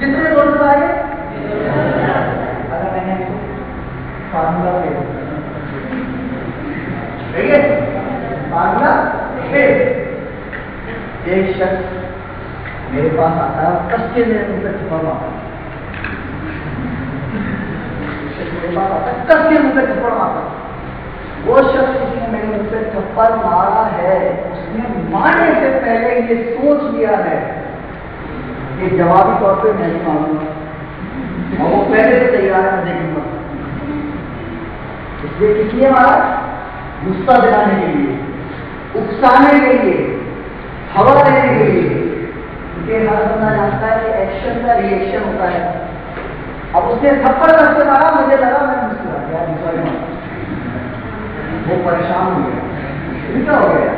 कितने दोस्त आए अगर मैंने फार्मूला ठीक है? फार्मूला एक शख्स मेरे पास आता है कस के मेरे मुँह पे थप्पड़ मारता मेरे पास आता है कस के मुँह पे थप्पड़ मारता वो शख्स जिसने मेरे मुँह पे थप्पड़ मारा है मारने से पहले ये सोच लिया है कि जवाबी तौर पे मैं ही मारूँगा और वो पहले से तैयार है, मैं देखूँगा। इसलिए किसलिए मारा गुस्सा दिलाने के लिए, उकसाने के लिए, हवा देने के लिए, क्योंकि हर बंदा जानता है कि एक्शन का रिएक्शन होता है। अब उसने थप्पड़ करके मारा, मुझे लगा मैं मुस्कुरा मारा वो परेशान हो गया। हो गया।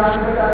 हमेशा